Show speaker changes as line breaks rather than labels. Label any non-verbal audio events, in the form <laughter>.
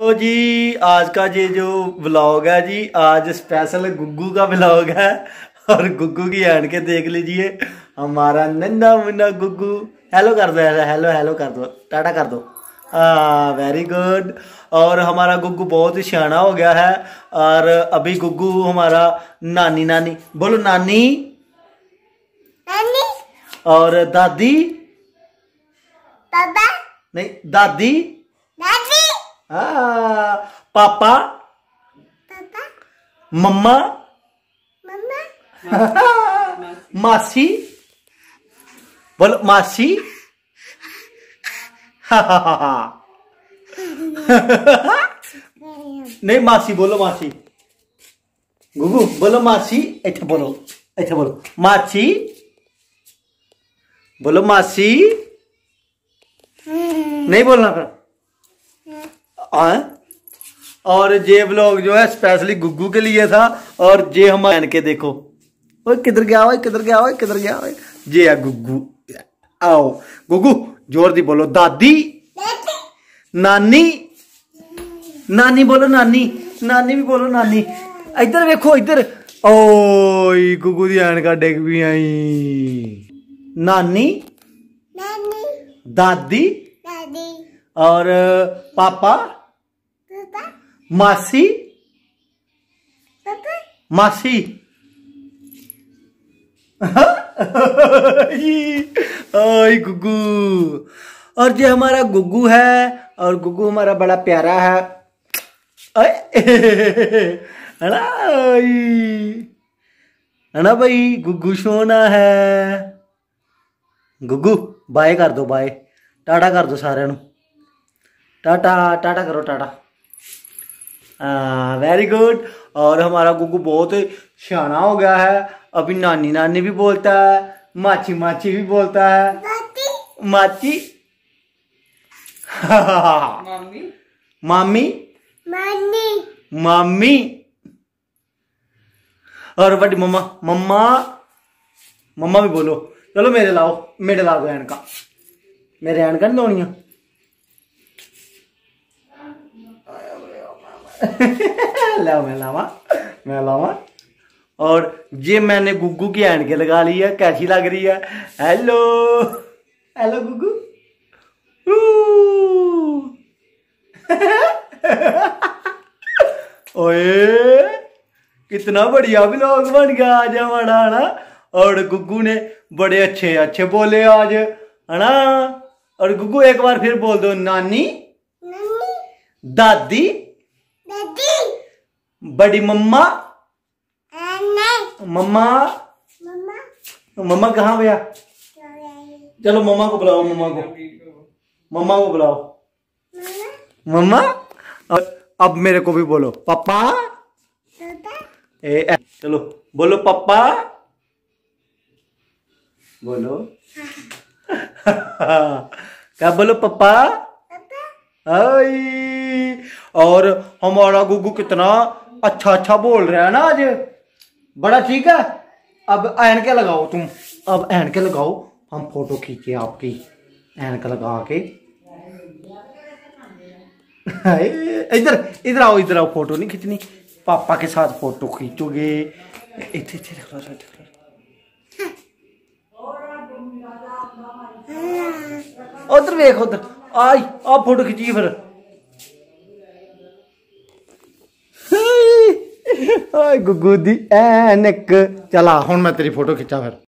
तो जी आज का ये जो व्लॉग है जी आज स्पेशल गुग्गू का व्लॉग है। और गुग्गू की हैंड के देख लीजिए हमारा नन्ना मुन्ना गुग्गू। हेलो कर दो हेलो हेलो कर दो टाटा कर दो। वेरी गुड और हमारा गुग्गू बहुत ही सियाना हो गया है। और अभी गुग्गू हमारा नानी नानी बोलो नानी।
नानी।
और दादी?
पापा
नहीं दादी
दादी?
हाँ पापा
पापा
मम्मा
मम्मा
मासी बोलो मासी नहीं मासी बोलो मासी गुगू बोलो मासी ऐसे बोलो ऐसे बोलो मासी बोलो मासी नहीं बोलना हाँ? और ये व्लॉग जो है स्पेशली गुग्गू के लिए था। और ये हम पहन के देखो। ओए किधर गया ओए किधर गया ओए किधर गया ओए। ये है गुग्गू। आओ गुग्गू ज़ोर दी बोलो। दादी नानी नानी बोलो नानी नानी भी बोलो नानी। इधर देखो इधर। ओए गुग्गू दी ऐनका डिग भी आई। नानी
नानी
दादी
दादी।
और पापा। मासी मासी ओए गुग्गू और जो हमारा गुगू है और गुगू हमारा बड़ा प्यारा है। है ना। है भाई? गुग्गू सोना है। गुगू बाय कर दो बाय टाटा कर दो सारे टाटा टाटा करो टाटा। वेरी गुड और हमारा गुग्गू बहुत सियाना हो गया है। अभी नानी नानी भी बोलता है माची माची भी बोलता है। माची?
मामी?
मामी? मामी। और बड़ी मम्मा मम्मा? मम्मा भी बोलो। चलो मेरे लाओ मेरे ला दो एनका मेरे एनका नहीं लानियाँ <laughs> लाओ मैं लावा मैं लावा। और ये मैंने गुग्गू की हैंड के लगा ली है कैसी लग रही है? Hello hello गुग्गू। <laughs> ओए कितना बढ़िया ब्लॉग बन गया आज हमारा है ना? और गुग्गू ने बड़े अच्छे अच्छे बोले आज है ना? और गुग्गू एक बार फिर बोल दो नानी? दादी? बड़ी। मम्मा। मम्मा।
मम्मा।
मम्मा। कहाँ भैया? चलो मम्मा को बुलाओ मम्मा को। मम्मा को बुलाओ।
मम्मा?
अब मेरे को भी बोलो पापा।
पापा।
ए, ए चलो बोलो पापा। बोलो। <laughs> क्या बोलो पापा?
पापा।
आई और हमारा गुग्गू कितना अच्छा अच्छा बोल रहा है ना आज। बड़ा ठीक है। अब ऐनके लगाओ तुम। अब ऐनके लगाओ। हम फ़ोटो खींचे आपकी। ऐनक लगा के। इधर इधर आओ इधर आओ। फ़ोटो नहीं खींचनी। पापा के साथ फ़ोटो खींचोगे। लो। उधर वेख उधर। आई आ फ़ोटो खिंची फिर। गुगू दी ऐनक। चला हूँ मैं तेरी फ़ोटो खिंचा फिर।